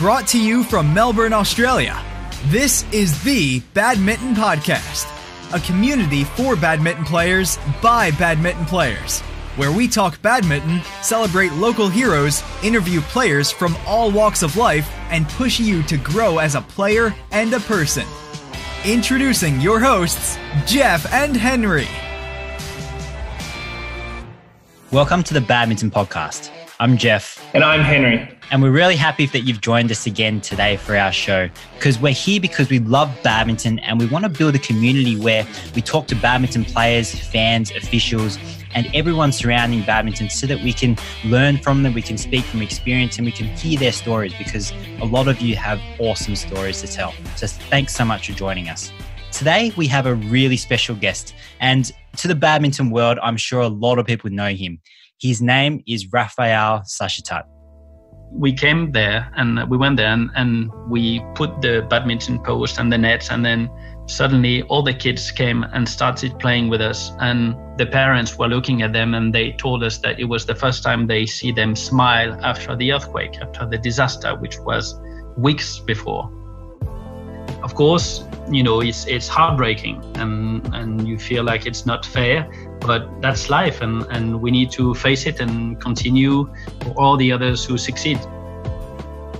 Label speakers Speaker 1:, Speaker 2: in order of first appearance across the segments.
Speaker 1: Brought to you from Melbourne, Australia. This is the Badminton Podcast, a community for badminton players by badminton players, where we talk badminton, celebrate local heroes, interview players from all walks of life, and push you to grow as a player and a person. Introducing your hosts, Jeff and Henry.
Speaker 2: Welcome to the Badminton Podcast. I'm Jeff.
Speaker 3: And I'm Henry.
Speaker 2: And we're really happy that you've joined us again today for our show because we're here because we love badminton and we want to build a community where we talk to badminton players, fans, officials, and everyone surrounding badminton so that we can learn from them, we can speak from experience, and we can hear their stories because a lot of you have awesome stories to tell. So thanks so much for joining us. Today, we have a really special guest, and to the badminton world, I'm sure a lot of people know him. His name is Raphael Sachetat
Speaker 4: we came there and we went there and, and we put the badminton post and the nets and then suddenly all the kids came and started playing with us and the parents were looking at them and they told us that it was the first time they see them smile after the earthquake after the disaster which was weeks before of course you know it's it's heartbreaking and and you feel like it's not fair but that's life and and we need to face it and continue for all the others who succeed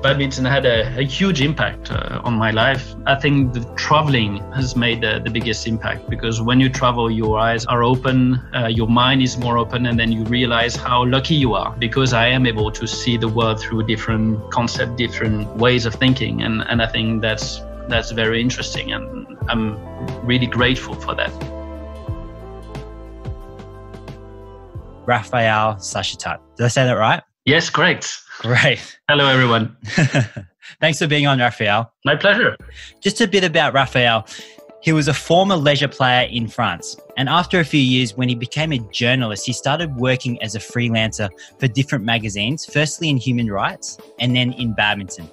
Speaker 4: badminton had a, a huge impact uh, on my life. I think the traveling has made the, the, biggest impact because when you travel, your eyes are open, uh, your mind is more open, and then you realize how lucky you are because I am able to see the world through different concepts, different ways of thinking, and and I think that's that's very interesting, and I'm really grateful for that.
Speaker 2: Raphael Sachetat. Did I say that right?
Speaker 4: Yes, correct.
Speaker 2: Great.
Speaker 4: Hello, everyone.
Speaker 2: Thanks for being on, Raphael.
Speaker 4: My pleasure.
Speaker 2: Just a bit about Raphael. He was a former leisure player in France. And after a few years, when he became a journalist, he started working as a freelancer for different magazines, firstly in human rights and then in badminton.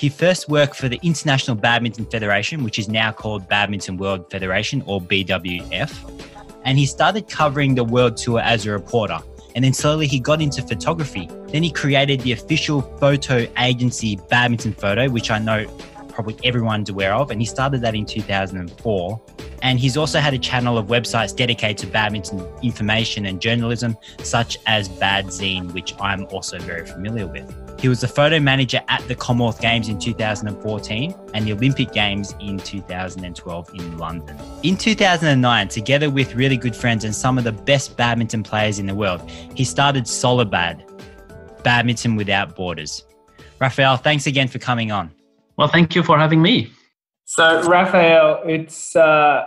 Speaker 2: He first worked for the International Badminton Federation, which is now called Badminton World Federation or BWF. And he started covering the world tour as a reporter. And then slowly he got into photography. Then he created the official photo agency Badminton Photo, which I know probably everyone's aware of. And he started that in 2004. And he's also had a channel of websites dedicated to badminton information and journalism, such as Badzine, which I'm also very familiar with. He was the photo manager at the Commonwealth Games in 2014 and the Olympic Games in 2012 in London. In 2009, together with really good friends and some of the best badminton players in the world, he started Solibad, Badminton Without Borders. Raphael, thanks again for coming on.
Speaker 4: Well, thank you for having me.
Speaker 3: So, Raphael, it's uh,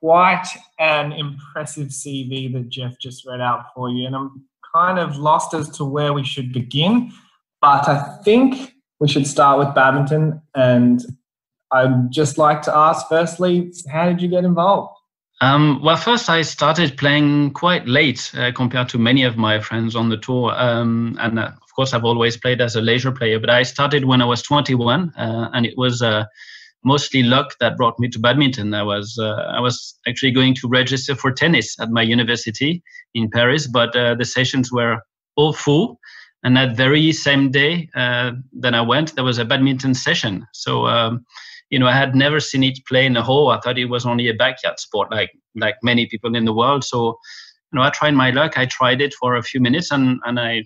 Speaker 3: quite an impressive CV that Jeff just read out for you, and I'm kind of lost as to where we should begin. But I think we should start with badminton. And I'd just like to ask firstly, how did you get involved?
Speaker 4: Um, well, first, I started playing quite late uh, compared to many of my friends on the tour. Um, and uh, course, I've always played as a leisure player, but I started when I was 21, uh, and it was uh, mostly luck that brought me to badminton. I was uh, I was actually going to register for tennis at my university in Paris, but uh, the sessions were all full. And that very same day uh, that I went, there was a badminton session. So, um, you know, I had never seen it play in a hole. I thought it was only a backyard sport, like like many people in the world. So, you know, I tried my luck. I tried it for a few minutes, and and I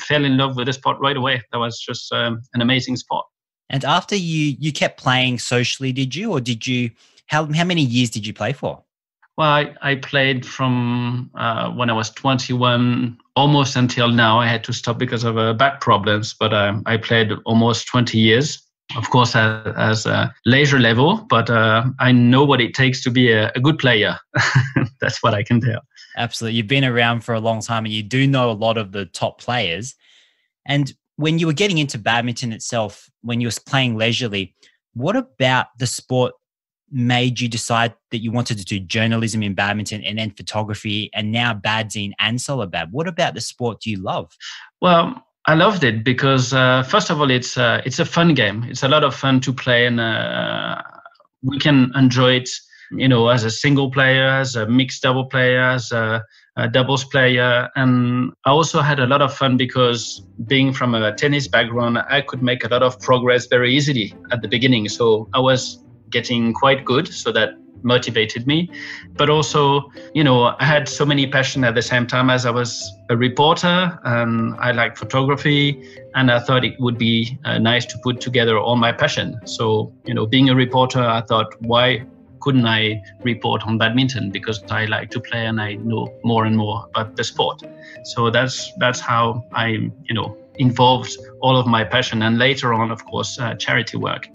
Speaker 4: fell in love with this sport right away. That was just um, an amazing sport.
Speaker 2: And after you you kept playing socially, did you, or did you? How how many years did you play for?
Speaker 4: Well, I, I played from uh, when I was 21 almost until now. I had to stop because of uh, back problems, but um, I played almost 20 years. Of course, as, as a leisure level, but uh, I know what it takes to be a, a good player. That's what I can tell.
Speaker 2: Absolutely. You've been around for a long time and you do know a lot of the top players. And when you were getting into badminton itself, when you were playing leisurely, what about the sport made you decide that you wanted to do journalism in badminton and then photography and now Badzine and Solibad? What about the sport do you love?
Speaker 4: Well, I loved it because uh, first of all, it's uh, it's a fun game. It's a lot of fun to play, and uh, we can enjoy it you know, as a single player, as a mixed double player, as a, a doubles player. And I also had a lot of fun because being from a tennis background, I could make a lot of progress very easily at the beginning. So I was getting quite good so that motivated me but also you know i had so many passion at the same time as i was a reporter and i like photography and i thought it would be uh, nice to put together all my passion so you know being a reporter i thought why couldn't i report on badminton because i like to play and i know more and more about the sport so that's that's how i you know involved all of my passion and later on of course uh, charity work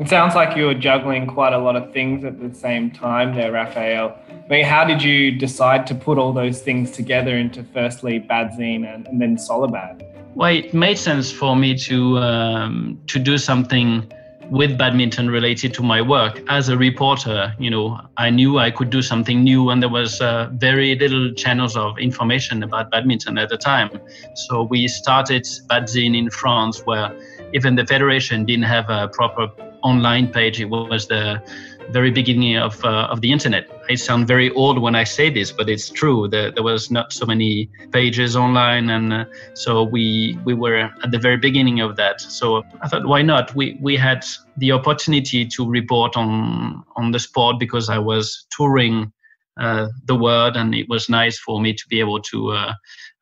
Speaker 3: it sounds like you were juggling quite a lot of things at the same time there, Raphael. I mean, how did you decide to put all those things together into firstly Badzine and, and then Solibad?
Speaker 4: Well, it made sense for me to um, to do something with badminton related to my work as a reporter. You know, I knew I could do something new, and there was uh, very little channels of information about badminton at the time. So we started Badzine in France, where even the federation didn't have a proper online page. It was the very beginning of uh, of the internet. I sound very old when I say this, but it's true. There, there was not so many pages online, and uh, so we we were at the very beginning of that. So I thought, why not? We we had the opportunity to report on on the sport because I was touring uh, the world, and it was nice for me to be able to uh,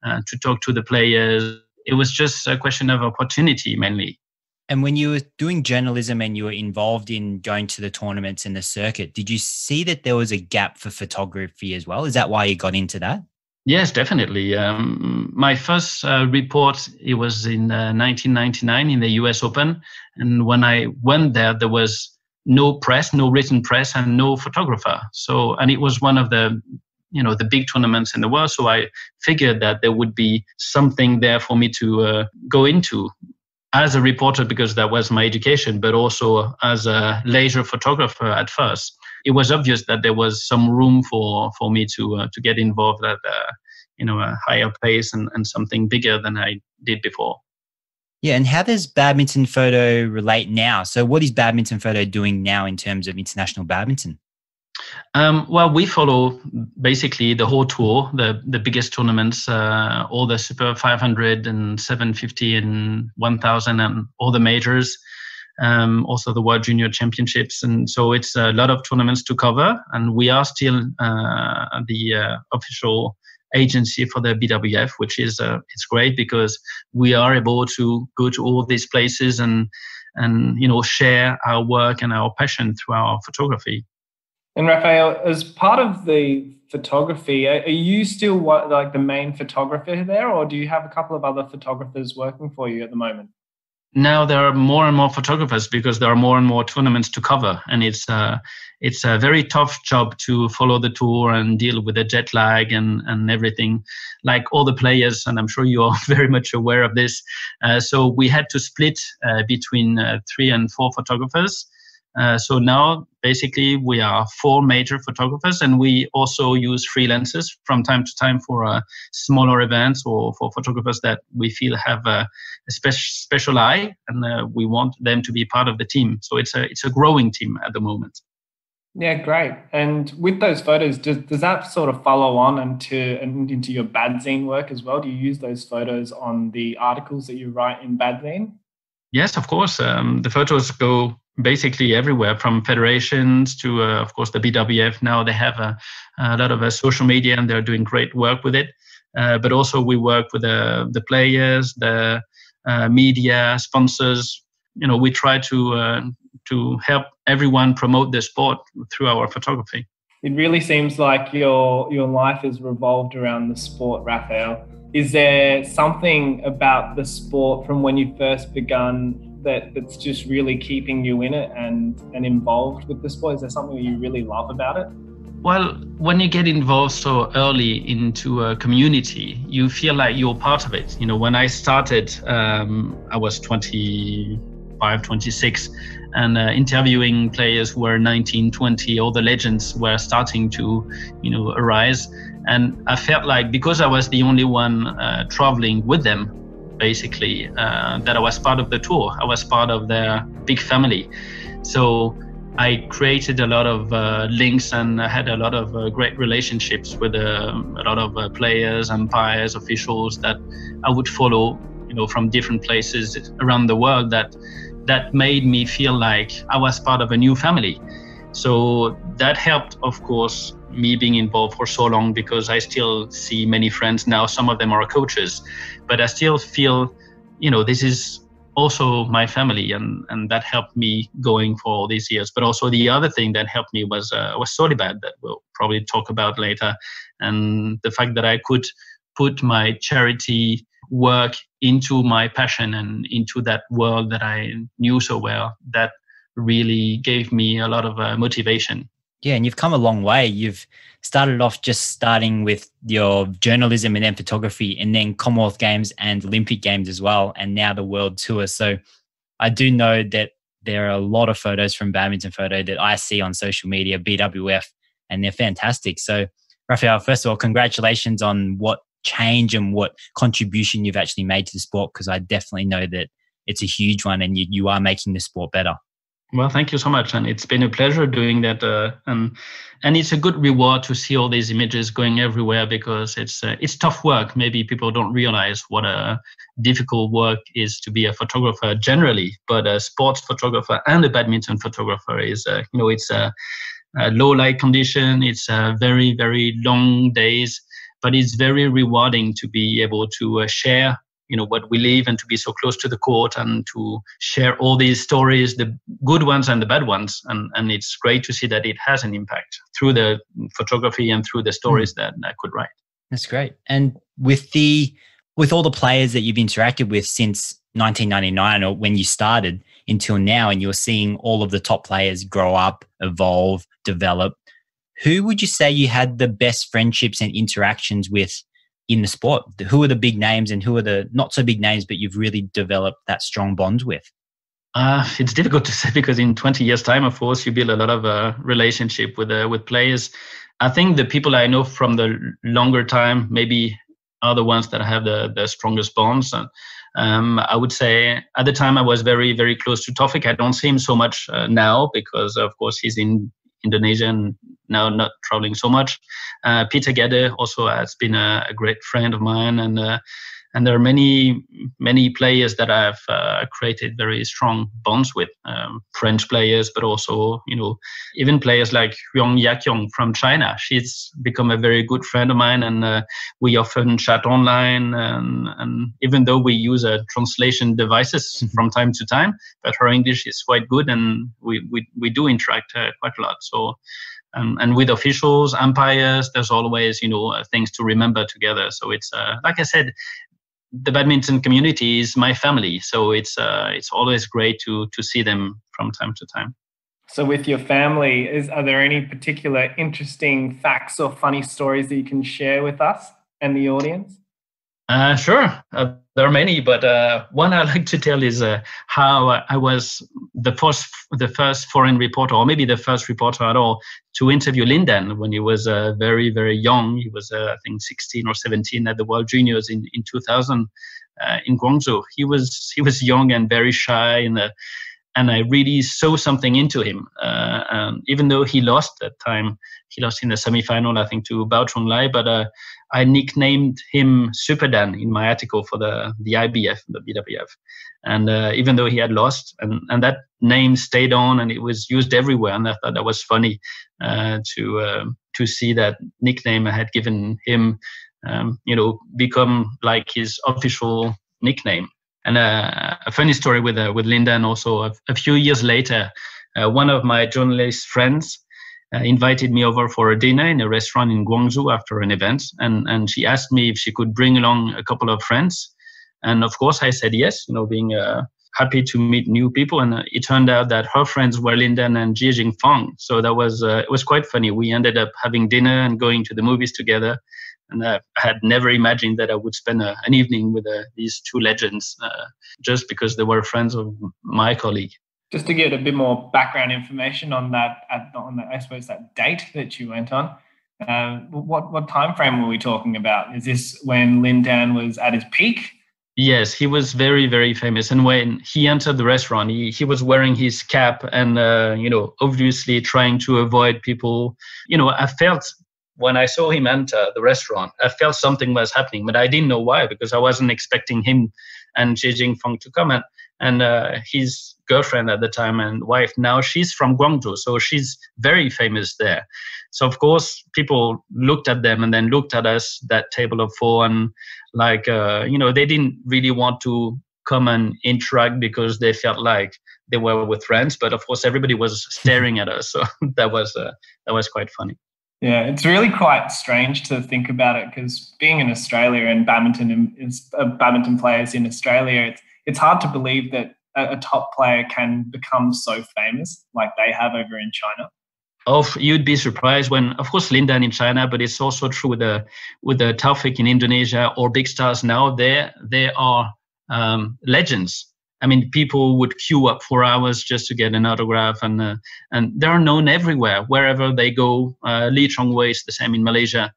Speaker 4: uh, to talk to the players. It was just a question of opportunity mainly.
Speaker 2: And when you were doing journalism and you were involved in going to the tournaments and the circuit, did you see that there was a gap for photography as well? Is that why you got into that?
Speaker 4: Yes, definitely. Um, my first uh, report it was in uh, 1999 in the U.S. Open, and when I went there, there was no press, no written press, and no photographer. So, and it was one of the you know the big tournaments in the world. So I figured that there would be something there for me to uh, go into as a reporter because that was my education, but also as a leisure photographer at first. It was obvious that there was some room for, for me to uh, to get involved at uh, you know a higher pace and, and something bigger than I did before.
Speaker 2: Yeah, and how does badminton photo relate now? So, what is badminton photo doing now in terms of international badminton?
Speaker 4: Um, well, we follow basically the whole tour, the the biggest tournaments, uh, all the Super 500 and 750 and 1000 and all the majors, um, also the World Junior Championships, and so it's a lot of tournaments to cover. And we are still uh, the uh, official agency for the BWF, which is uh, it's great because we are able to go to all these places and and you know share our work and our passion through our photography.
Speaker 3: And Raphael, as part of the photography, are, you still what, like the main photographer there, or do you have a couple of other photographers working for you at the moment?
Speaker 4: Now there are more and more photographers because there are more and more tournaments to cover, and it's uh, it's a very tough job to follow the tour and deal with the jet lag and and everything, like all the players. And I'm sure you are very much aware of this. Uh, so we had to split uh, between uh, three and four photographers uh, so now basically we are four major photographers and we also use freelancers from time to time for uh, smaller events or for photographers that we feel have a, a spe- special eye and uh, we want them to be part of the team. So it's a, it's a growing team at the moment.
Speaker 3: Yeah, great. And with those photos, does, does that sort of follow on into, into your Badzine work as well? Do you use those photos on the articles that you write in Badzine?
Speaker 4: Yes, of course. Um, the photos go basically everywhere from federations to uh, of course the bwf now they have a, a lot of uh, social media and they're doing great work with it. Uh, but also we work with the, players the uh, media sponsors. You know we try to uh, to help everyone promote the sport through our photography.
Speaker 3: It really seems like your your life is revolved around the sport raphael is there something about the sport from when you first begun that that's just really keeping you in it and and involved with the sport? Is there something you really love about it?
Speaker 4: Well, when you get involved so early into a community, you feel like you're part of it. You know, when I started, um, I was 25, 26, and uh, interviewing players who were 19, 20, all the legends were starting to, you know, arise. And I felt like because I was the only one uh, traveling with them, basically uh, that I was part of the tour. I was part of their big family. So I created a lot of uh, links and I had a lot of uh, great relationships with uh, a lot of uh, players, umpires, officials that I would follow, you know, from different places around the world. That that made me feel like I was part of a new family. So that helped, of course, me being involved for so long because I still see many friends now. Some of them are coaches, but I still feel, you know, this is also my family, and and that helped me going for all these years. But also the other thing that helped me was uh, was Solibad that we'll probably talk about later, and the fact that I could put my charity work into my passion and into that world that I knew so well. That really gave me a lot of uh, motivation.
Speaker 2: Yeah, and you've come a long way. You've started off just starting with your journalism and then photography, and then Commonwealth Games and Olympic Games as well, and now the World Tour. So I do know that there are a lot of photos from badminton photo that I see on social media, BWF, and they're fantastic. So, Raphael, first of all, congratulations on what change and what contribution you've actually made to the sport, because I definitely know that it's a huge one and you, you are making the sport better.
Speaker 4: Well, thank you so much, and it's been a pleasure doing that. Uh, and and it's a good reward to see all these images going everywhere because it's uh, it's tough work. Maybe people don't realize what a difficult work is to be a photographer generally, but a sports photographer and a badminton photographer is uh, you know it's a, a, low light condition. It's a very very long days, but it's very rewarding to be able to uh, share you know what we live and to be so close to the court and to share all these stories the good ones and the bad ones. And and it's great to see that it has an impact through the photography and through the stories mm. that i could write.
Speaker 2: That's great. And with the with all the players that you've interacted with since 1999 or when you started until now and you're seeing all of the top players grow up evolve develop who would you say you had the best friendships and interactions with in the sport? Who are the big names and who are the not so big names, but you've really developed that strong bond with?
Speaker 4: Uh, it's difficult to say because in 20 years' time, of course, you build a lot of uh, relationship with uh, with players. I think the people I know from the longer time maybe are the ones that have the the strongest bonds. And um, I would say at the time I was very very close to Taufik. I don't see him so much uh, now because of course he's in Indonesia and now not traveling so much. Uh, Peter Gade also has been a, a, great friend of mine, and uh, and there are many many players that I've uh, created very strong bonds with. Um, French players, but also you know even players like Huang Yaqiong from China. She's become a very good friend of mine, and uh, we often chat online. And, and even though we use uh, translation devices mm-hmm. from time to time, but her English is quite good, and we we, we do interact uh, quite a lot. So. Um, and with officials, umpires, there's always you know uh, things to remember together. So it's uh, like I said, the badminton community is my family, so it's uh, it's always great to to see them from time to time.
Speaker 3: So, with your family, is are there any particular interesting facts or funny stories that you can share with us and the audience?
Speaker 4: Uh, sure. Uh, there are many, but uh, one I like to tell is uh, how I was the first, the first foreign reporter, or maybe the first reporter at all, to interview Lin Dan when he was uh, very, very young. He was, uh, I think, 16 or 17 at the World Juniors in, in 2000 in Guangzhou. He was he was young and very shy, and and I really saw something into him. Um, even though he lost that time, he lost in the semifinal, I think, to Bao Chunlai, but I nicknamed him Super Dan in my article for the the IBF, the BWF, and uh, even though he had lost, and and that name stayed on, and it was used everywhere, and I thought that was funny uh, to uh, to see that nickname I had given him, um, you know, become like his official nickname. And uh, a funny story with uh, with Lin Dan also. A, a few years later, uh, one of my journalist friends uh, invited me over for a dinner in a restaurant in Guangzhou after an event, and and she asked me if she could bring along a couple of friends, and of course I said yes. You know, being uh, happy to meet new people, and uh, it turned out that her friends were Lin Dan and Xie Xingfang. So that was uh, it was quite funny. We ended up having dinner and going to the movies together. And I had never imagined that I would spend a, an evening with uh, these two legends uh, just because they were friends of my colleague
Speaker 3: just to get a bit more background information on that, on I suppose that date that you went on. Uh, what what time frame were we talking about? Is this when Lin Dan was at his peak?
Speaker 4: Yes, he was very, very famous. And when he entered the restaurant, he, he was wearing his cap and, uh, you know, obviously trying to avoid people. You know, I felt when I saw him enter the restaurant, I felt something was happening, but I didn't know why because I wasn't expecting him and Xie Xingfang to come. And, and uh, his girlfriend at the time and wife now, she's from Guangzhou. So she's very famous there. So, of course, people looked at them and then looked at us, that table of four, and like uh, you know they didn't really want to come and interact because they felt like they were with friends but of course everybody was staring at us so that was uh, that was quite funny
Speaker 3: yeah it's really quite strange to think about it because being in australia and badminton is uh, badminton players in australia it's it's hard to believe that a, a top player can become so famous like they have over in china
Speaker 4: of you'd be surprised when of course Lin Dan in China, but it's also true with the with the Taufik in Indonesia or big stars now. There, they are um, legends. I mean, people would queue up for hours just to get an autograph, and uh, and they're known everywhere, wherever they go. Uh, Lee Chong-wei is the same in Malaysia,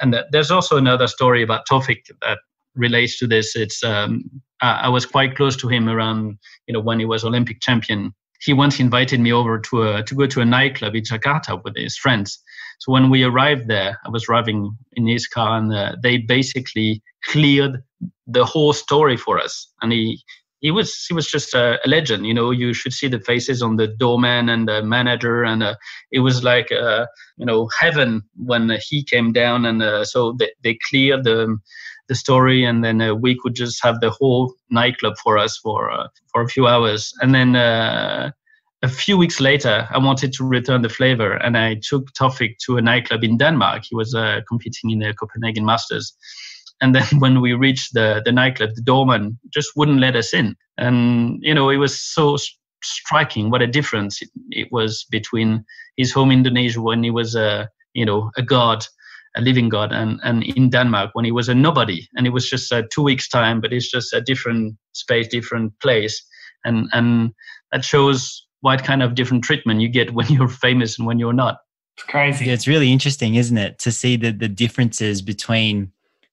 Speaker 4: and uh, there's also another story about Taufik that relates to this. It's um, I, I was quite close to him around you know when he was Olympic champion he once invited me over to a, to go to a nightclub in Jakarta with his friends. So when we arrived there, I was driving in his car, and uh, they basically cleared the whole story for us. And he he was he was just a, a legend. You know, you should see the faces on the doorman and the manager, and uh, it was like uh, you know heaven when he came down. And uh, so they they cleared the the story, and then uh, we could just have the whole nightclub for us for uh, for a few hours, and then. Uh, a few weeks later, I wanted to return the flavor, and I took Taufik to a nightclub in Denmark. He was uh, competing in the Copenhagen Masters, and then when we reached the the nightclub, the doorman just wouldn't let us in, and you know it was so striking what a difference it, it was between his home Indonesia when he was a you know a god a living God, and, and in Denmark when he was a nobody, and it was just a two weeks time, but it's just a different space, different place, and and that shows what kind of different treatment you get when you're famous and when you're not.
Speaker 3: It's crazy.
Speaker 2: Yeah, it's really interesting, isn't it, to see the the differences between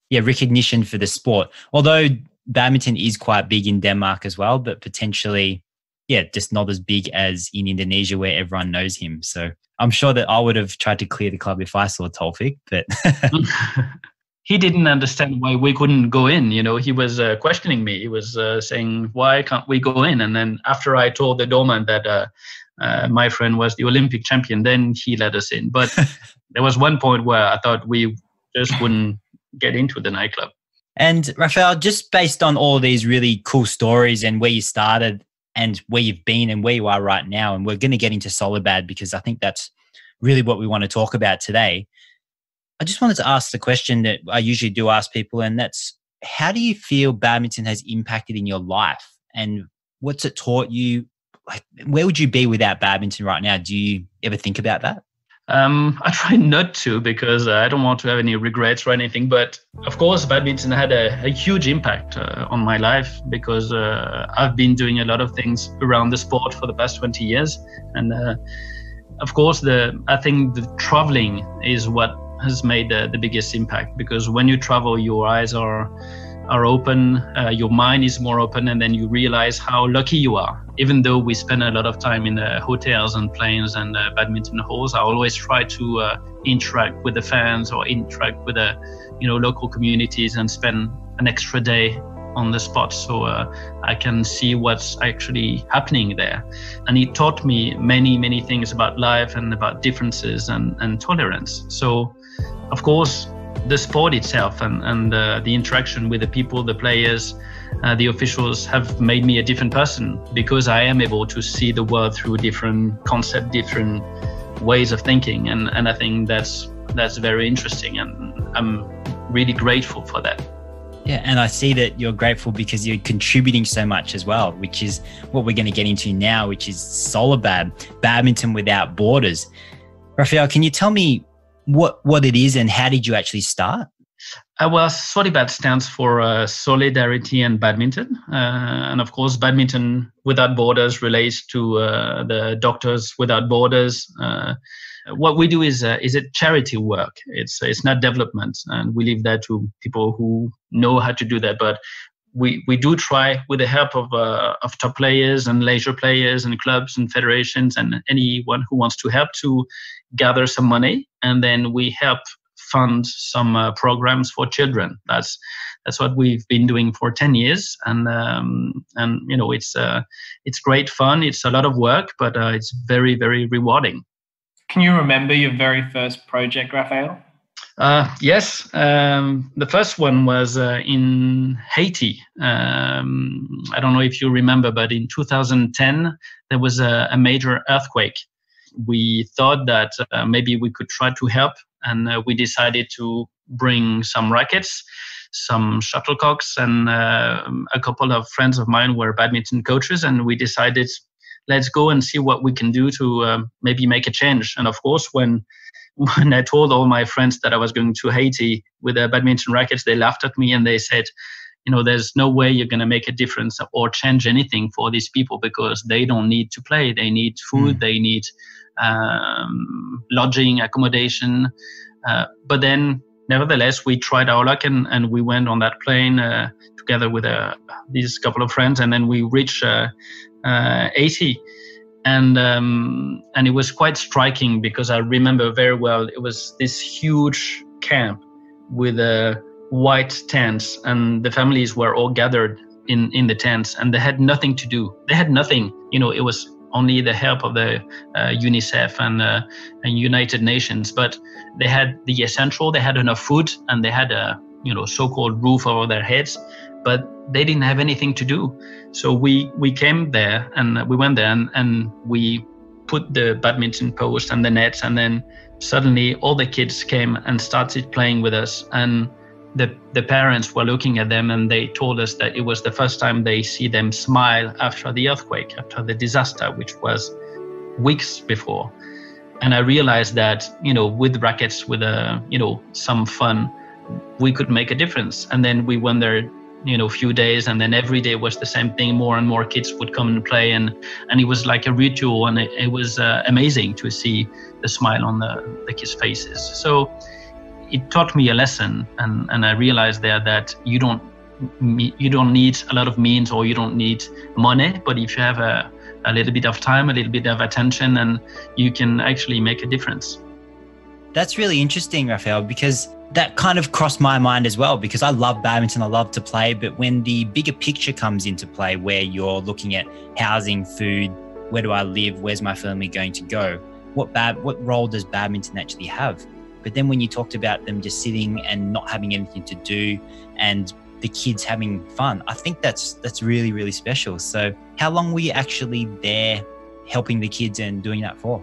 Speaker 2: yeah recognition for the sport. Although badminton is quite big in Denmark as well, but potentially yeah, just not as big as in Indonesia where everyone knows him. So I'm sure that I would have tried to clear the club if I saw Taufik, but
Speaker 4: he didn't understand why we couldn't go in. You know, he was uh, questioning me. He was uh, saying, "Why can't we go in?" And then after I told the doorman that uh, uh my friend was the Olympic champion, then he let us in. But there was one point where I thought we just wouldn't get into the nightclub.
Speaker 2: And Raphael, just based on all these really cool stories and where you started and where you've been and where you are right now. And we're going to get into Solibad because I think that's really what we want to talk about today. I just wanted to ask the question that I usually do ask people, and that's how do you feel badminton has impacted in your life and what's it taught you? Like, where would you be without badminton right now? Do you ever think about that?
Speaker 4: Um, I try not to because uh, I don't want to have any regrets or anything. But of course, badminton had a, a huge impact uh, on my life because uh, I've been doing a lot of things around the sport for the past 20 years. And uh, of course, the I think the traveling is what has made the, the biggest impact because when you travel, your eyes are are open, uh, your mind is more open, and then you realize how lucky you are. Even though we spend a lot of time in the hotels and planes and uh, badminton halls, I always try to uh, interact with the fans or interact with the, you know, local communities and spend an extra day on the spot so uh, I can see what's actually happening there. And it taught me many, many things about life and about differences and, and tolerance. So, of course, the sport itself and, and uh, the interaction with the people, the players, uh, the officials have made me a different person because I am able to see the world through different concepts, different ways of thinking, and, and I think that's that's very interesting, and I'm really grateful for that.
Speaker 2: Yeah, and I see that you're grateful because you're contributing so much as well, which is what we're going to get into now, which is Solibad, badminton without borders. Raphael, can you tell me what what it is and how did you actually start?
Speaker 4: Uh, well, Solibad stands for uh, Solidarity and Badminton. Uh, and of course, Badminton Without Borders relates to uh, the Doctors Without Borders. Uh, what we do is uh, is it charity work. It's it's not development, and we leave that to people who know how to do that. But we we do try with the help of uh, of top players and leisure players and clubs and federations and anyone who wants to help to gather some money, and then we help fund some uh, programs for children. That's that's what we've been doing for 10 years and um, and you know it's uh, it's great fun it's a lot of work but uh, it's very very rewarding
Speaker 3: can you remember your very first project raphael
Speaker 4: uh, yes, um, the first one was uh, in Haiti. Um, I don't know if you remember, but in 2010 there was a, a major earthquake. We thought that uh, maybe we could try to help, and uh, we decided to bring some rackets some shuttlecocks, and uh, a couple of friends of mine were badminton coaches, and we decided let's go and see what we can do to uh, maybe make a change. And of course, when when I told all my friends that I was going to Haiti with the badminton rackets, they laughed at me and they said, you know, there's no way you're going to make a difference or change anything for these people because they don't need to play. They need food, mm. they need um, lodging, accommodation. Uh, but then nevertheless, we tried our luck and, and we went on that plane uh, together with uh, these couple of friends, and then we reached uh, uh, Haiti. And um, and it was quite striking because I remember very well. It was this huge camp with uh, white tents, and the families were all gathered in in the tents, and they had nothing to do. They had nothing. You know, it was only the help of the uh, UNICEF and, uh, and United Nations. But they had the essential. They had enough food and they had a you know so-called roof over their heads, but they didn't have anything to do. So we we came there and we went there and, and we put the badminton post and the nets and then suddenly all the kids came and started playing with us and the, the parents were looking at them and they told us that it was the first time they see them smile after the earthquake, after the disaster, which was weeks before. And I realized that, you know, with rackets, with a, you know, some fun, we could make a difference. And then we went there, you know, a few days, and then every day was the same thing. More and more kids would come and play, and and it was like a ritual, and it, it was uh, amazing to see the smile on the the kids' faces. So it taught me a lesson, and, and I realized there that you don't you don't need a lot of means or you don't need money, but if you have a, a little bit of time, a little bit of attention, and you can actually make a difference.
Speaker 2: That's really interesting, Raphael, because that kind of crossed my mind as well because I love badminton, I love to play, but when the bigger picture comes into play where you're looking at housing, food, where do I live, where's my family going to go, what bad what role does badminton actually have? But then when you talked about them just sitting and not having anything to do and the kids having fun, I think that's that's really really special. So, how long were you actually there helping the kids and doing that for?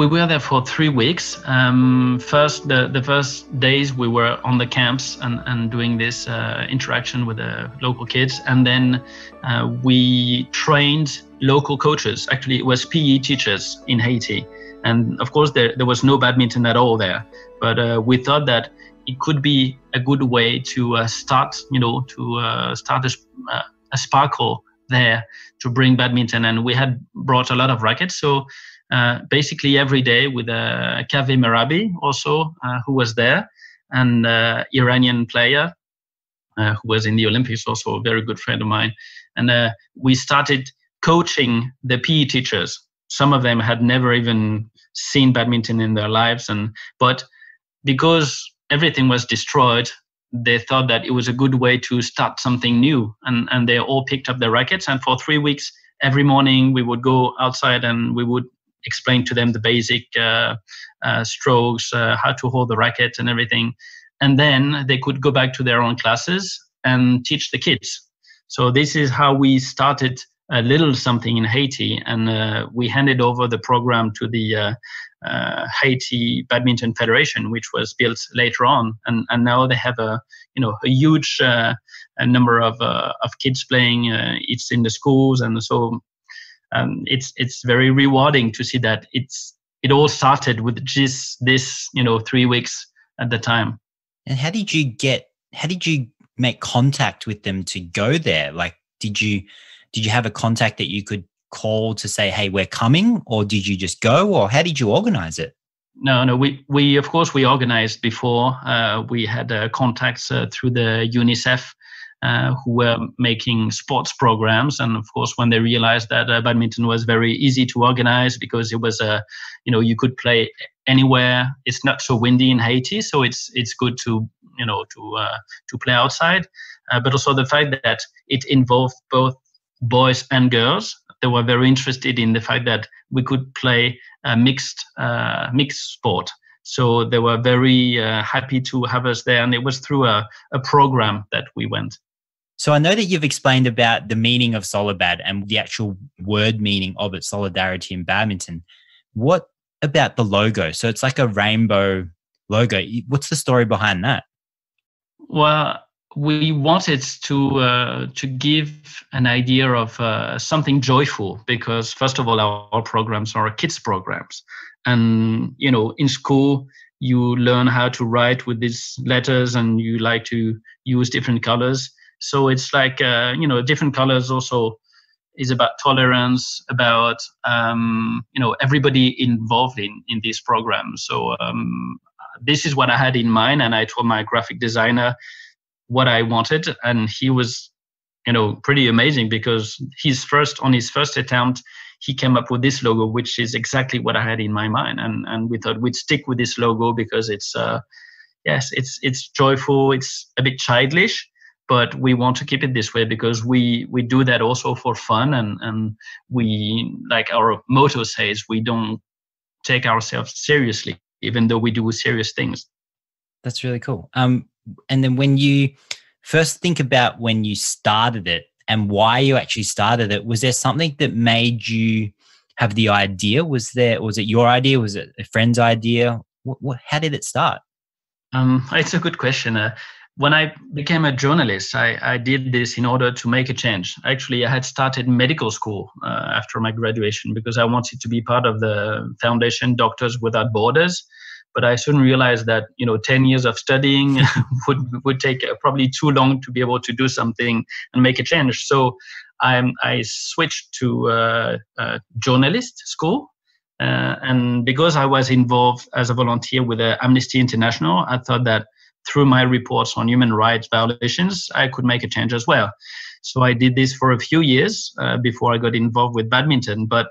Speaker 4: We were there for three weeks. Um, first, the, the first days we were on the camps and, and doing this uh, interaction with the local kids. And then uh, we trained local coaches. Actually, it was PE teachers in Haiti. And of course, there, there was no badminton at all there. But uh, we thought that it could be a good way to uh, start, you know, to uh, start a, uh, a, sparkle there to bring badminton. And we had brought a lot of rackets. So uh, basically every day with uh, Kaveh Mehrabi also, uh, who was there, and Iranian player who was in the Olympics, also a very good friend of mine. And we started coaching the PE teachers. Some of them had never even seen badminton in their lives, and but because everything was destroyed, they thought that it was a good way to start something new. And, and they all picked up their rackets. And for three weeks, every morning we would go outside and we would explain to them the basic uh, uh, strokes, uh, how to hold the racket and everything. And then they could go back to their own classes and teach the kids. So this is how we started a little something in Haiti, and uh, we handed over the program to the uh, uh, Haiti Badminton Federation, which was built later on, and, and now they have a you know a huge uh, a number of uh, of kids playing. Uh, it's in the schools, and so um, it's it's very rewarding to see that it's it all started with just this you know three weeks at the time.
Speaker 2: And how did you get? How did you make contact with them to go there? Like, did you did you have a contact that you could call to say, "Hey, we're coming," or did you just go, or how did you organize it?
Speaker 4: No, no. We we of course we organized before. Uh, we had uh, contacts uh, through the UNICEF uh, who were making sports programs. And of course, when they realized that uh, badminton was very easy to organize because it was a, you know, you could play anywhere. It's not so windy in Haiti, so it's it's good to you know to uh, to play outside. But also the fact that it involved both boys and girls. They were very interested in the fact that we could play a mixed uh, mixed sport. So they were very uh, happy to have us there, and it was through a, a program that we went.
Speaker 2: So I know that you've explained about the meaning of Solibad and the actual word meaning of it, solidarity in badminton. What about the logo? So it's like a rainbow logo. What's the story behind that?
Speaker 4: Well, we wanted to uh, to give an idea of uh, something joyful because first of all our, our, programs are kids programs. And you know in school you learn how to write with these letters and you like to use different colors. So it's like uh, you know different colors also is about tolerance about um, you know everybody involved in in this program so um, this is what i had in mind and i told my graphic designer what i wanted and he was you know pretty amazing because his first on his first attempt he came up with this logo which is exactly what i had in my mind. And and we thought we'd stick with this logo because it's uh yes it's it's joyful it's a bit childish but we want to keep it this way because we we do that also for fun and and we like our motto says we don't take ourselves seriously even though we do serious things.
Speaker 2: That's really cool. Um and then when you first think about when you started it and why you actually started it was there something that made you have the idea? Was there was it your idea? Was it a friend's idea? What, what how did it start?
Speaker 4: Um, it's a good question. Uh, when I became a journalist, I, I, did this in order to make a change. Actually, I had started medical school uh, after my graduation because I wanted to be part of the foundation Doctors Without Borders. But I soon realized that you know, 10 years of studying would would take probably too long to be able to do something and make a change. So I, I switched to uh, journalist school. Uh, and because I was involved as a volunteer with uh, Amnesty International, I thought that through my reports on human rights violations, I could make a change as well. So I did this for a few years uh, before I got involved with badminton. But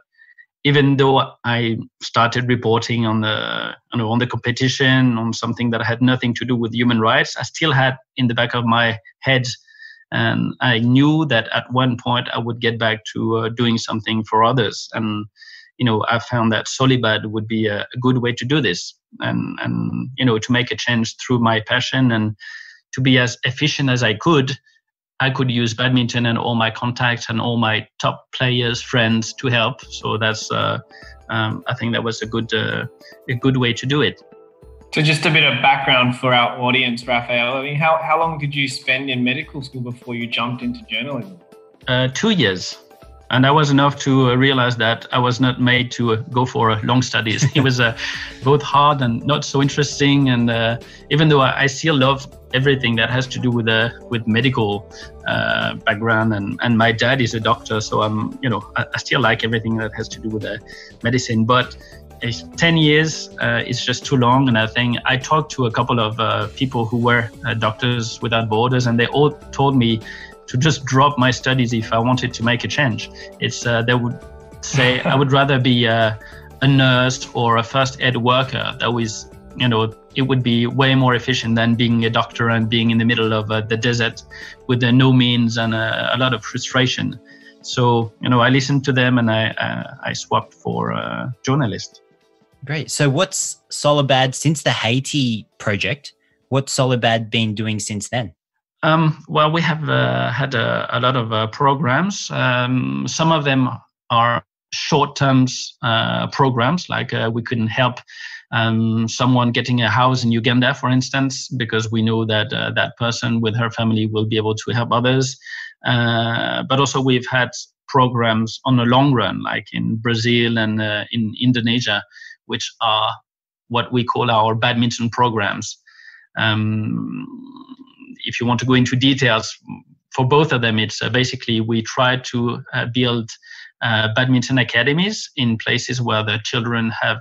Speaker 4: even though I started reporting on the you know, on the competition on something that had nothing to do with human rights, I still had in the back of my head, and I knew that at one point I would get back to uh, doing something for others. And you know, I found that Solibad would be a, a good way to do this and and you know to make a change through my passion and to be as efficient as I could. I could use badminton and all my contacts and all my top players, friends to help. So that's, uh, um, I think that was a good, uh, a good way to do it.
Speaker 3: So just a bit of background for our audience, Raphael. I mean, how, how long did you spend in medical school before you jumped into journalism?
Speaker 4: Uh, two years and that was enough to uh, realize that I was not made to uh, go for uh, long studies. it was both hard and not so interesting. And even though I, I, still love everything that has to do with uh, with medical background, and, and my dad is a doctor, so I'm you know I, I still like everything that has to do with medicine. But 10 years uh, is just too long. And I think I talked to a couple of uh, people who were uh, Doctors Without Borders, and they all told me to just drop my studies if I wanted to make a change. It's uh, they would say I would rather be a, a nurse or a first aid worker. That was you know it would be way more efficient than being a doctor and being in the middle of uh, the desert with uh, no means and uh, a lot of frustration. So you know I listened to them and I uh, I swapped for a journalist.
Speaker 2: Great. So what's Solibad since the Haiti project? What's Solibad been doing since then?
Speaker 4: Um, well, we have uh, had a, a, lot of uh, programs. Um, some of them are short-term uh, programs, like uh, we couldn't help um, someone getting a house in Uganda, for instance, because we know that uh, that person with her family will be able to help others. Uh, but also, we've had programs on the long run, like in Brazil and in Indonesia, which are what we call our badminton programs. Um, if you want to go into details, for both of them, it's uh, basically we try to uh, build uh, badminton academies in places where the children have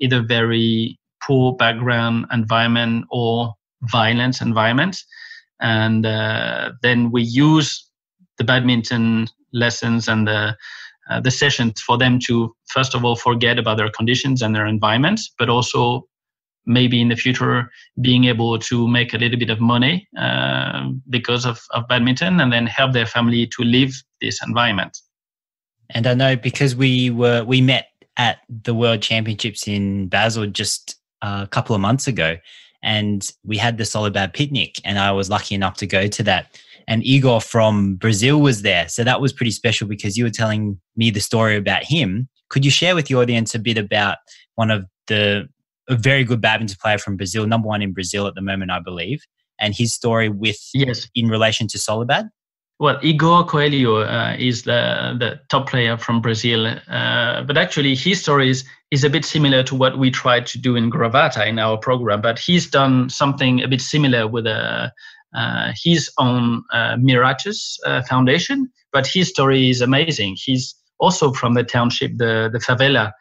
Speaker 4: either very poor background environment or violent environment. and then we use the badminton lessons and the uh, the sessions for them to first of all forget about their conditions and their environment, but also maybe in the future being able to make a little bit of money uh, because of, of badminton and then help their family to live this environment.
Speaker 2: And I know because we were we met at the World Championships in Basel just a couple of months ago, and we had the Solibad picnic, and I was lucky enough to go to that. And Igor from Brazil was there, so that was pretty special because you were telling me the story about him. Could you share with the audience a bit about one of the a very good badminton player from Brazil, number one in Brazil at the moment, I believe, and his story with
Speaker 4: yes
Speaker 2: in relation to Solibad?
Speaker 4: Well, Igor Coelho uh, is the, the top player from Brazil, uh, but actually his story is, is a bit similar to what we tried to do in Gravata in our program. But he's done something a bit similar with a, uh, his own uh, Miratus uh, Foundation. But his story is amazing. He's also from the township, the the favela,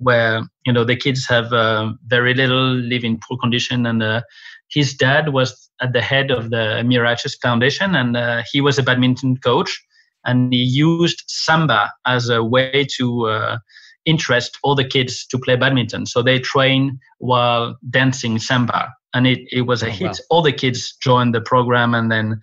Speaker 4: where you know the kids have uh, very little, live in poor condition, and uh, his dad was at the head of the Miratus Foundation, and uh, he was a badminton coach, and he used samba as a way to uh, interest all the kids to play badminton. So they train while dancing samba, and it, it was a oh, hit. Wow. All the kids joined the program, and then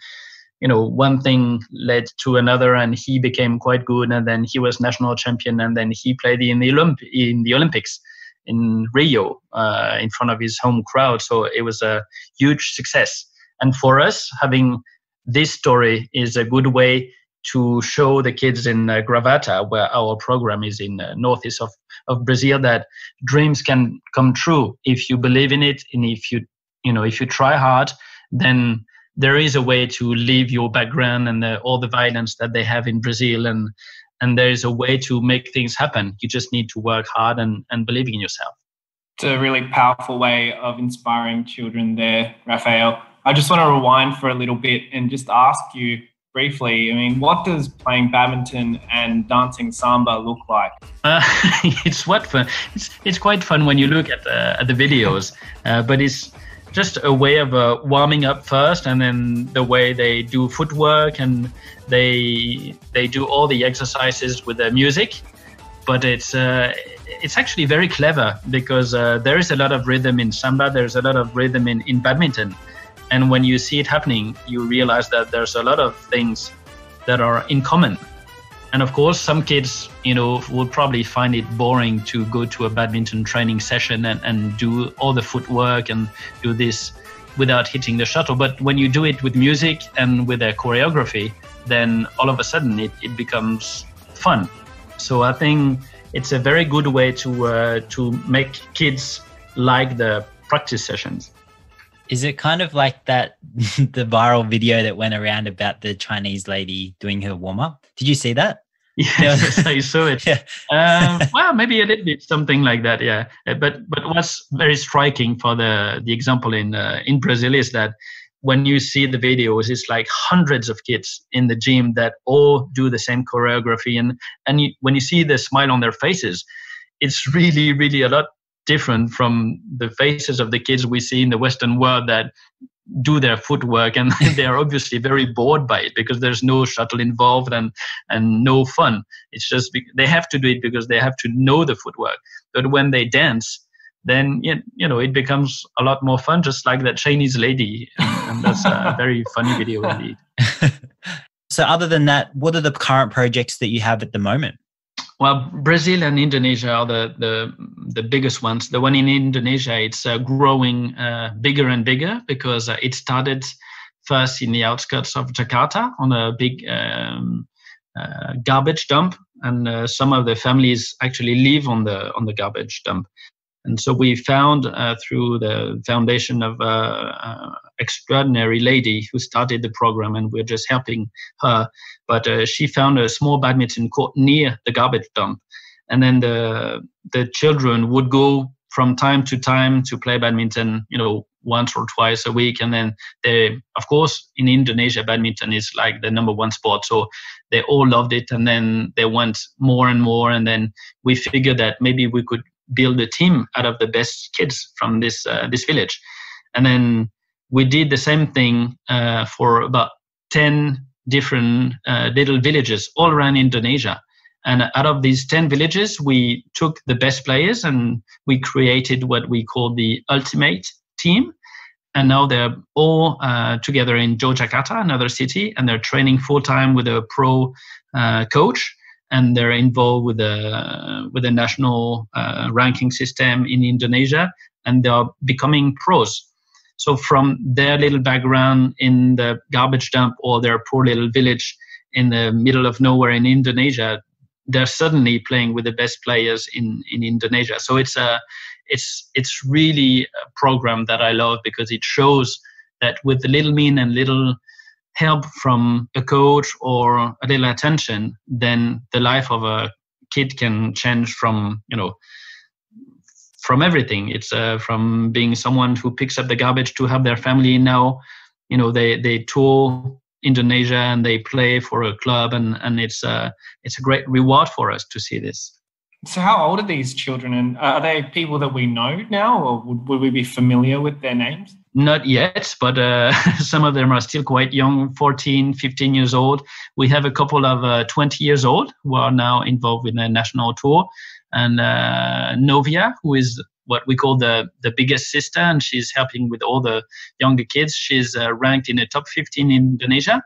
Speaker 4: you know one thing led to another and he became quite good and then he was national champion and then he played in the Olymp- in the olympics in rio uh, in front of his home crowd. So it was a huge success. And for us having this story is a good way to show the kids in uh, gravata where our program is in uh, northeast of, of brazil that dreams can come true. If you believe in it and if you you know if you try hard then there is a way to leave your background and the, all the violence that they have in Brazil and and there is a way to make things happen. You just need to work hard and, and believing in yourself.
Speaker 3: It's a really powerful way of inspiring children there, Raphael. I just want to rewind for a little bit and just ask you briefly. I mean, what does playing badminton and dancing samba look like?
Speaker 4: Uh, it's what fun. It's it's quite fun when you look at the at the videos, uh, but it's just a way of uh, warming up first and then the way they do footwork and they they do all the exercises with the music. But it's uh, it's actually very clever because uh, there is a lot of rhythm in samba there's a lot of rhythm in, in badminton. And when you see it happening you realize that there's a lot of things that are in common and of course, some kids, you know, will probably find it boring to go to a badminton training session and, and do all the footwork and do this without hitting the shuttle. But when you do it with music and with a choreography, then all of a sudden it, it becomes fun. So I think it's a very good way to uh, to make kids like the practice sessions.
Speaker 2: Is it kind of like that the viral video that went around about the Chinese lady doing her warm up? Did you see that?
Speaker 4: Yes, I saw it. Yeah. um, well, maybe a little bit something like that. Yeah. Uh, but but what's very striking for the the example in uh, in Brazil is that when you see the videos, it's like hundreds of kids in the gym that all do the same choreography, and and you, when you see the smile on their faces, it's really really a lot different from the faces of the kids we see in the Western world that do their footwork and they are obviously very bored by it because there's no shuttle involved and and no fun. It's just be- they have to do it because they have to know the footwork. But when they dance then you know it becomes a lot more fun just like that chinese lady. And, and that's a very funny video indeed.
Speaker 2: So other than that what are the current projects that you have at the moment
Speaker 4: well, Brazil and Indonesia are the, the, the biggest ones. The one in Indonesia, it's uh, growing uh, bigger and bigger because uh, it started first in the outskirts of Jakarta on a big um, uh, garbage dump, and uh, some of the families actually live on the on the garbage dump. And so we found uh, through the foundation of extraordinary lady who started the program, and we're just helping her. But uh, she found a small badminton court near the garbage dump, and then the the children would go from time to time to play badminton. You know, once or twice a week and then they of course in indonesia badminton is like the number one sport so they all loved it and then they went more and more and then we figured that maybe we could build a team out of the best kids from this uh, this village and then we did the same thing uh, for about 10 different uh, little villages all around Indonesia. And out of these 10 villages, we took the best players and we created what we call the ultimate team. And now they're all uh, together in Yogyakarta, another city, and they're training full time with a pro uh, coach. And they're involved with the with the national uh, ranking system in Indonesia, and they're becoming pros. So from their little background in the garbage dump or their poor little village in the middle of nowhere in Indonesia, they're suddenly playing with the best players in, in Indonesia. So it's a it's it's really a program that I love because it shows that with the little mean and little help from a coach or a little attention, then the life of a kid can change from you know from everything. It's uh, from being someone who picks up the garbage to have their family now. You know, they they tour Indonesia and they play for a club, and and it's uh, it's a great reward for us to see this.
Speaker 3: So, how old are these children, and are they people that we know now, or would, would we be familiar with their names?
Speaker 4: Not yet, but uh, some of them are still quite young 14, 15 years old. We have a couple of uh, 20 years old who are now involved in the national tour and uh, Novia, who is what we call the the biggest sister, and she's helping with all the younger kids. She's uh, ranked in the top 15 in Indonesia,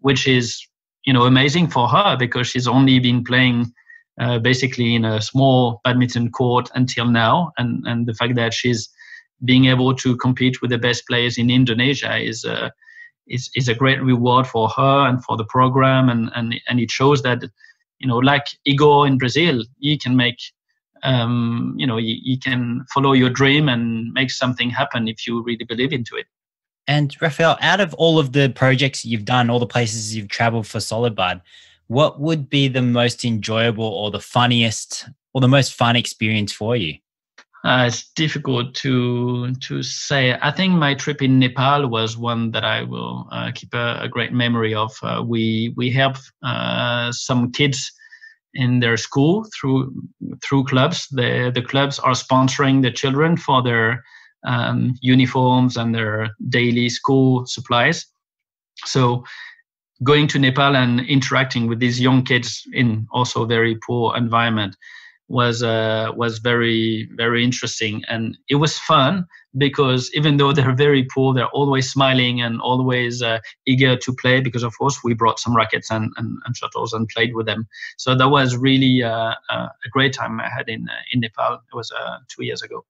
Speaker 4: which is you know amazing for her because she's only been playing uh, basically in a small badminton court until now, and and the fact that she's being able to compete with the best players in Indonesia is a uh, is, is a great reward for her and for the program, and and and it shows that you know, like Igor in Brazil, you can make, um, you know, you, you can follow your dream and make something happen if you really believe into it.
Speaker 2: And Raphael, out of all of the projects you've done, all the places you've traveled for Solibad, what would be the most enjoyable or the funniest or the most fun experience for you?
Speaker 4: Uh, it's difficult to to say. I think my trip in Nepal was one that I will uh, keep a, a, great memory of. Uh, we we helped uh, some kids in their school through through clubs. The the clubs are sponsoring the children for their um, uniforms and their daily school supplies. So going to Nepal and interacting with these young kids in also very poor environment was uh, was very very interesting. And it was fun because even though they're very poor they're always smiling and always uh, eager to play because of course we brought some rackets and, and, and shuttles and played with them. So that was really uh, uh a great time i had in uh, in nepal. It was uh, two years ago.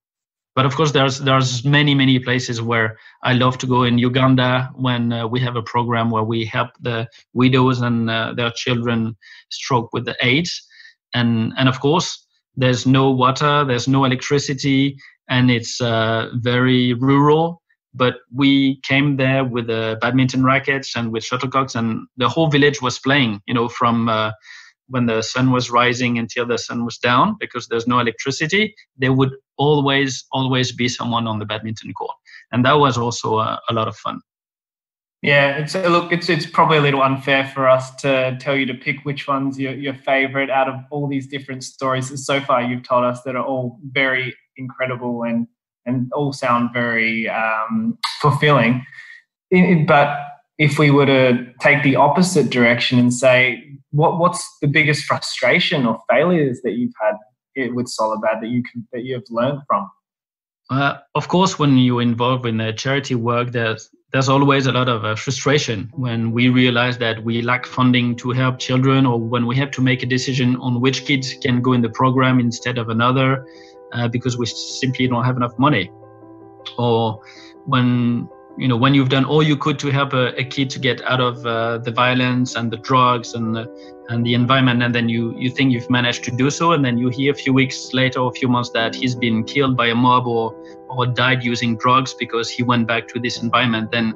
Speaker 4: But of course there's there's many many places where i love to go. In uganda when we have a program where we help the widows and their children stroke with the aids. And and of course there's no water, there's no electricity, and it's uh, very rural. But we came there with the badminton rackets and with shuttlecocks, and the whole village was playing. You know, from uh, when the sun was rising until the sun was down, because there's no electricity. There would always, always be someone on the badminton court, and that was also a lot of fun.
Speaker 3: Yeah, it's uh, look, it's it's probably a little unfair for us to tell you to pick which one's your, your favorite out of all these different stories so far you've told us that are all very incredible and and all sound very um, fulfilling. but if we were to take the opposite direction and say, what what's the biggest frustration or failures that you've had with Solibad that you can that you have learned from?
Speaker 4: Uh, of course, when you're involved in a charity work, there's there's always a lot of uh, frustration when we realize that we lack funding to help children or when we have to make a decision on which kids can go in the program instead of another uh, because we simply don't have enough money. Or when you know when you've done all you could to help a, a kid to get out of uh, the violence and the drugs and the, and the environment and then you you think you've managed to do so and then you hear a few weeks later or a few months that he's been killed by a mob or or died using drugs because he went back to this environment then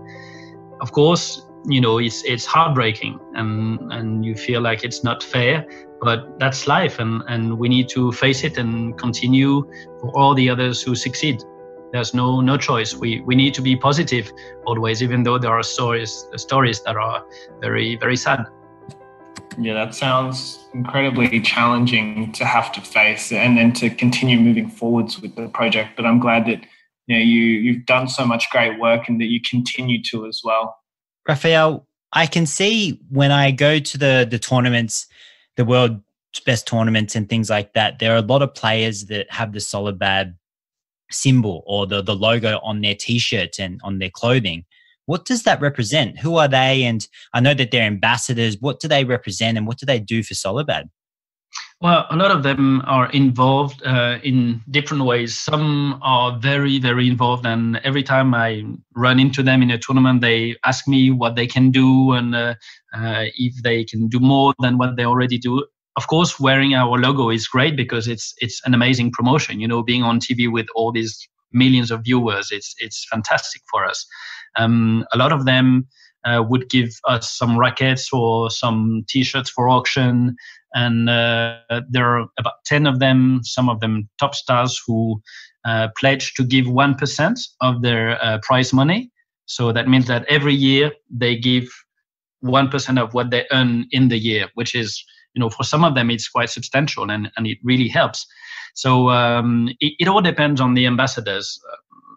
Speaker 4: of course you know it's it's heartbreaking and and you feel like it's not fair but that's life and and we need to face it and continue for all the others who succeed there's no no choice. We we need to be positive always, even though there are stories stories that are very very sad.
Speaker 3: Yeah, that sounds incredibly challenging to have to face and then to continue moving forwards with the project. But I'm glad that you know you you've done so much great work and that you continue to as well.
Speaker 2: Raphael, I can see when I go to the the tournaments, the world best tournaments and things like that, there are a lot of players that have the Solibad symbol or the, the logo on their t shirt and on their clothing. What does that represent? Who are they? And I know that they're ambassadors. What do they represent and what do they do for Solibad?
Speaker 4: Well, a lot of them are involved uh, in different ways. Some are very, very involved, and every time I run into them in a tournament, they ask me what they can do and uh, uh, if they can do more than what they already do. Of course, wearing our logo is great because it's it's an amazing promotion. You know, being on TV with all these millions of viewers, it's it's fantastic for us. Um, a lot of them uh, would give us some rackets or some T-shirts for auction and uh, there are about 10 of them, some of them top stars who uh, pledge to give 1% of their uh, prize money. So that means that every year they give 1% of what they earn in the year, which is, you know, for some of them it's quite substantial and, and it really helps. So um, it, it all depends on the ambassadors.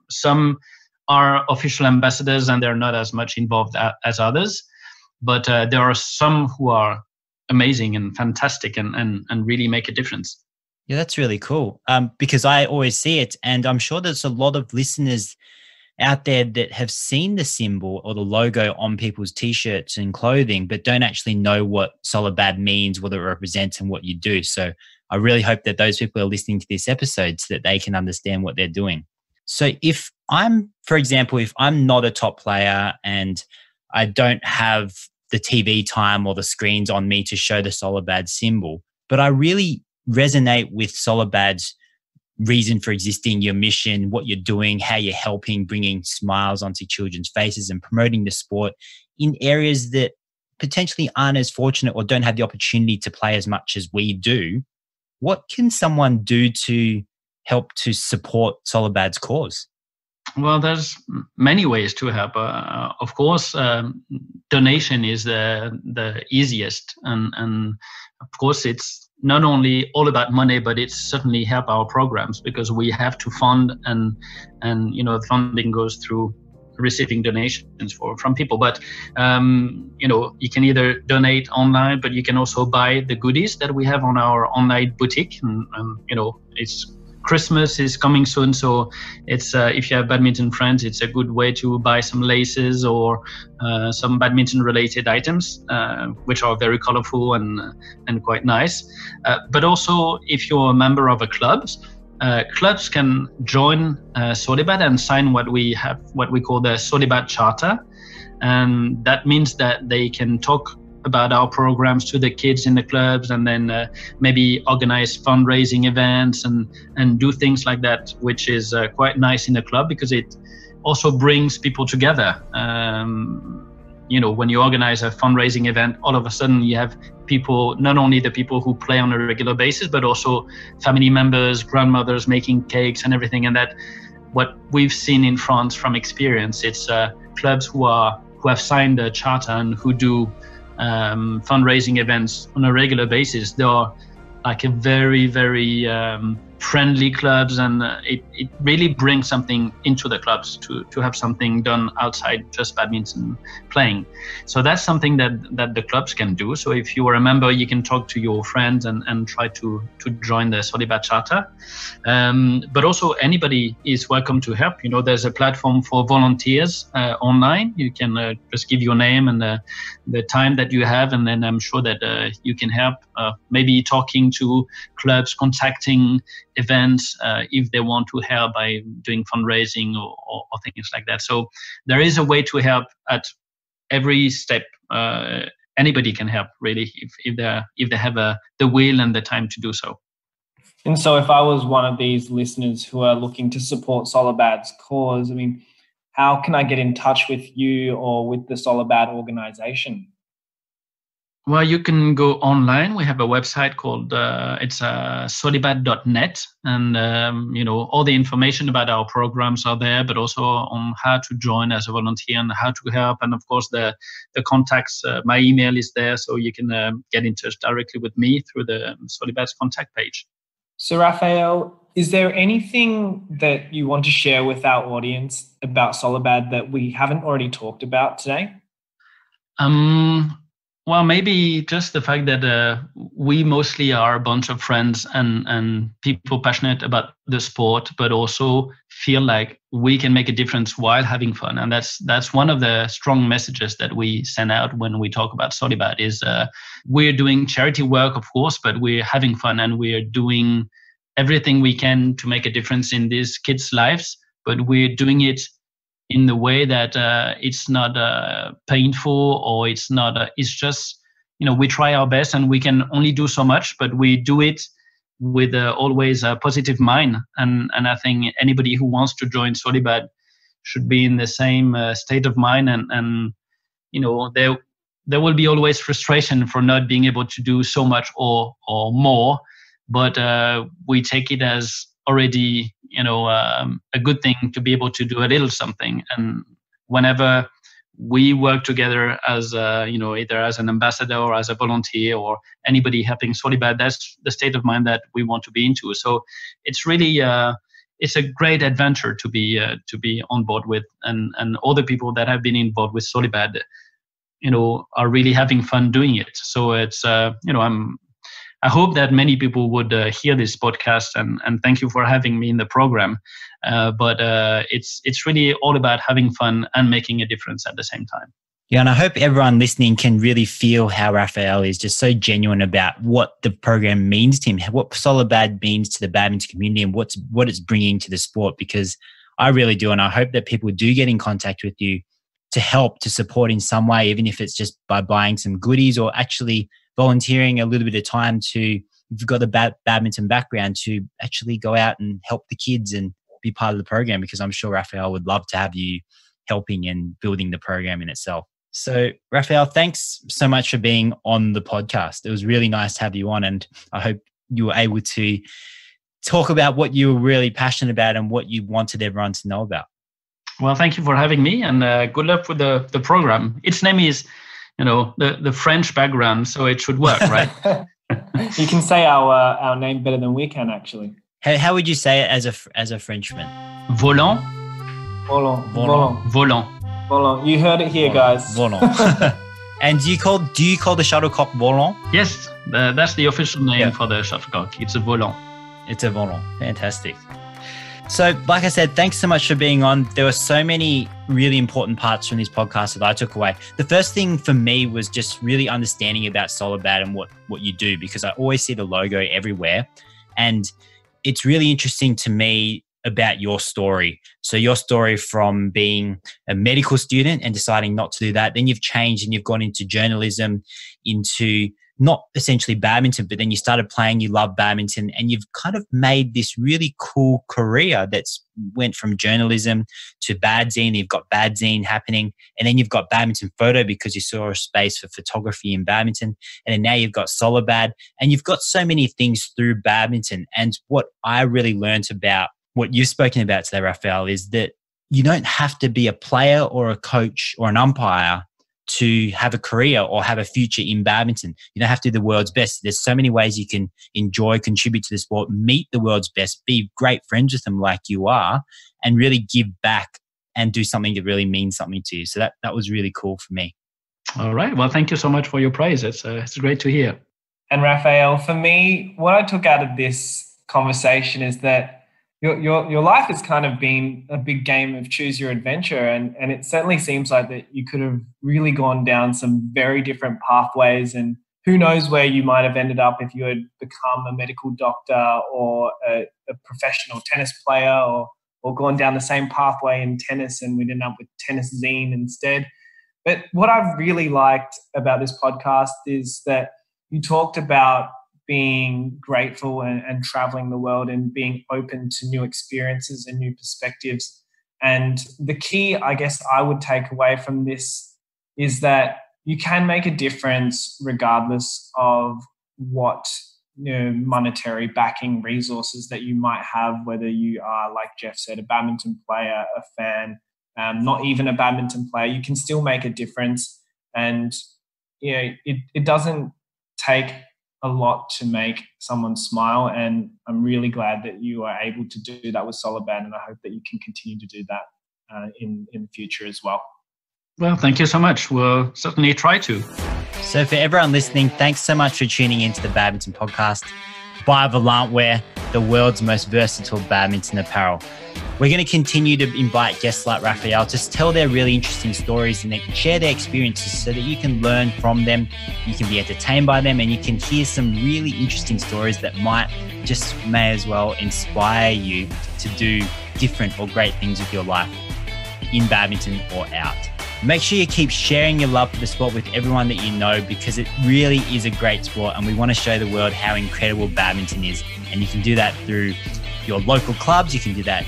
Speaker 4: Some are official ambassadors and they're not as much involved as others. But uh, there are some who are amazing and fantastic and, and, and really make a difference.
Speaker 2: Yeah, that's really cool. Um, because I always see it, and I'm sure there's a lot of listeners out there that have seen the symbol or the logo on people's t-shirts and clothing, but don't actually know what Solibad means, what it represents, and what you do. So I really hope that those people are listening to this episode so that they can understand what they're doing. So if I'm, for example, if I'm not a top player and I don't have the TV time or the screens on me to show the Solibad symbol. But I really resonate with Solibad's reason for existing, your mission, what you're doing, how you're helping bringing smiles onto children's faces and promoting the sport in areas that potentially aren't as fortunate or don't have the opportunity to play as much as we do. What can someone do to help to support Solibad's cause?
Speaker 4: Well, there's many ways to help. Uh, of course, um, donation is the the easiest, and and of course it's not only all about money, but it's certainly help our programs because we have to fund and and you know funding goes through receiving donations for from people. But um, you know you can either donate online, but you can also buy the goodies that we have on our online boutique, and, and you know it's Christmas is coming soon, so it's uh, if you have badminton friends, it's a good way to buy some laces or uh, some badminton-related items, uh, which are very colorful and and quite nice. Uh, but also, if you're a member of a club, uh, clubs can join uh, and sign what we have, what we call the Solibad Charter, and that means that they can talk about our programs to the kids in the clubs and then uh, maybe organize fundraising events and and do things like that which is uh, quite nice in the club because it also brings people together. Um, you know when you organize a fundraising event all of a sudden you have people not only the people who play on a regular basis but also family members grandmothers making cakes and everything. And that what we've seen in france from experience it's uh, clubs who are who have signed a charter and who do um, fundraising events on a regular basis. They are like a very, very um, friendly clubs and uh, it, it really brings something into the clubs to, to have something done outside just badminton playing. So that's something that that the clubs can do. So if you are a member you can talk to your friends and, and try to to join the Solibad charter. Um, but also anybody is welcome to help. You know there's a platform for volunteers uh, online. You can uh, just give your name and the, the time that you have and then i'm sure that uh, you can help uh, maybe talking to clubs contacting events uh, if they want to help by doing fundraising or, or, or, things like that. So there is a way to help at every step. Uh, anybody can help really if, if they if they have a, the will and the time to do so.
Speaker 3: And so, if I was one of these listeners who are looking to support Solibad's cause, I mean, how can I get in touch with you or with the Solibad organization?
Speaker 4: Well, you can go online. We have a website called uh, it's uh, solibad.net, and um, you know all the information about our programs are there, but also on how to join as a volunteer and how to help, and of course the the contacts. Uh, my email is there, so you can uh, get in touch directly with me through the Solibad's contact page.
Speaker 3: So, Raphael, is there anything that you want to share with our audience about Solibad that we haven't already talked about today?
Speaker 4: Um, well, maybe just the fact that uh, we mostly are a bunch of friends and, and people passionate about the sport, but also feel like we can make a difference while having fun. And that's that's one of the strong messages that we send out when we talk about Solibad is uh, we're doing charity work, of course, but we're having fun and we're doing everything we can to make a difference in these kids' lives. But we're doing it in the way that uh, it's not uh, painful or it's not uh, it's just you know we try our best and we can only do so much but we do it with uh, always a positive mind. And and i think anybody who wants to join solibad should be in the same uh, state of mind and and you know there there will be always frustration for not being able to do so much or or more. But uh, we take it as already you know um, a good thing to be able to do a little something. And whenever we work together as a, you know either as an ambassador or as a volunteer or anybody helping solibad that's the state of mind that we want to be into. So it's really uh, it's a great adventure to be uh, to be on board with. And and all the people that have been involved with solibad you know are really having fun doing it. So it's uh, you know i'm I hope that many people would uh, hear this podcast and, and thank you for having me in the program. Uh, but uh, it's it's really all about having fun and making a difference at the same time.
Speaker 2: Yeah, and I hope everyone listening can really feel how Raphael is just so genuine about what the program means to him, what Solibad means to the badminton community, and what's what it's bringing to the sport. Because I really do, and I hope that people do get in contact with you to help, to support in some way, even if it's just by buying some goodies or actually volunteering a little bit of time to if you've got the bad, badminton background to actually go out and help the kids and be part of the program because I'm sure Raphael would love to have you helping and building the program in itself. So, Raphael, thanks so much for being on the podcast. It was really nice to have you on, and I hope you were able to talk about what you were really passionate about and what you wanted everyone to know about.
Speaker 4: Well, thank you for having me, and uh, good luck with the, the program. Its name is you know the the French background, so it should work, right?
Speaker 3: you can say our uh, our name better than we can, actually.
Speaker 2: How, how would you say it as a as a Frenchman?
Speaker 4: Volant.
Speaker 3: Volant.
Speaker 4: Volant. Volant.
Speaker 3: Volant. You heard it here, guys.
Speaker 2: Volant. and do you call do you call the shuttlecock volant?
Speaker 4: Yes, the, that's the official name yeah. for the shuttlecock. It's a volant.
Speaker 2: It's a volant. Fantastic. So, like I said, thanks so much for being on. There were so many really important parts from this podcast that I took away. The first thing for me was just really understanding about Solibad and what what you do because I always see the logo everywhere, and it's really interesting to me about your story. So your story from being a medical student and deciding not to do that, then you've changed and you've gone into journalism, into not essentially badminton, but then you started playing, you love badminton, and you've kind of made this really cool career that's went from journalism to badzine. You've got badzine happening, and then you've got badminton photo because you saw a space for photography in badminton, and then now you've got Solibad, and you've got so many things through badminton. And what I really learned about what you've spoken about today, Raphael, is that you don't have to be a player or a coach or an umpire to have a career or have a future in badminton. You don't have to be the world's best. There's so many ways you can enjoy, contribute to the sport, meet the world's best, be great friends with them like you are, and really give back and do something that really means something to you. So that, that was really cool for me.
Speaker 4: All right. Well, thank you so much for your praise. It's, uh, it's great to hear.
Speaker 3: And Raphael, for me, what I took out of this conversation is that your, your, your life has kind of been a big game of choose your adventure. And, and it certainly seems like that you could have really gone down some very different pathways. And who knows where you might have ended up if you had become a medical doctor or a, a professional tennis player or, or gone down the same pathway in tennis and we'd end up with tennis zine instead. But what I've really liked about this podcast is that you talked about being grateful and, and traveling the world and being open to new experiences and new perspectives. And the key, I guess, I would take away from this is that you can make a difference regardless of what you know, monetary backing resources that you might have, whether you are, like Jeff said, a badminton player, a fan, um, not even a badminton player, you can still make a difference. And you know, it, it doesn't take a lot to make someone smile. And I'm really glad that you are able to do that with Solibad, and I hope that you can continue to do that uh, in in the future as well.
Speaker 4: Well, thank you so much. We'll certainly try to.
Speaker 2: So, for everyone listening, thanks so much for tuning into the Badminton Podcast by Volantwear, the world's most versatile badminton apparel. We're going to continue to invite guests like Raphael to tell their really interesting stories and they can share their experiences so that you can learn from them, you can be entertained by them, and you can hear some really interesting stories that might just may as well inspire you to do different or great things with your life in badminton or out. Make sure you keep sharing your love for the sport with everyone that you know because it really is a great sport and we want to show the world how incredible badminton is. And you can do that through your local clubs, you can do that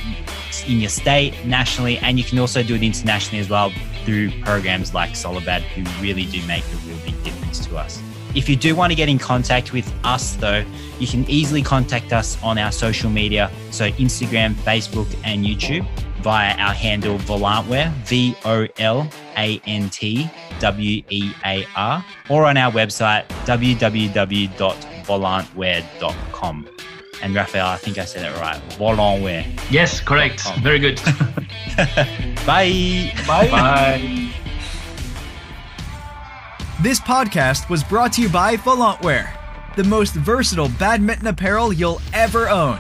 Speaker 2: in your state, nationally, and you can also do it internationally as well through programs like Solibad, who really do make a real big difference to us. If you do want to get in contact with us, though, you can easily contact us on our social media, so Instagram, Facebook, and YouTube via our handle Volantwear, V O L A N T W E A R, or on our website, www.volantwear.com. And Raphael, I think I said it right. Volantwear.
Speaker 4: Yes, correct. Very good.
Speaker 2: Bye.
Speaker 3: Bye.
Speaker 4: Bye.
Speaker 1: This podcast was brought to you by Volantwear, the most versatile badminton apparel you'll ever own.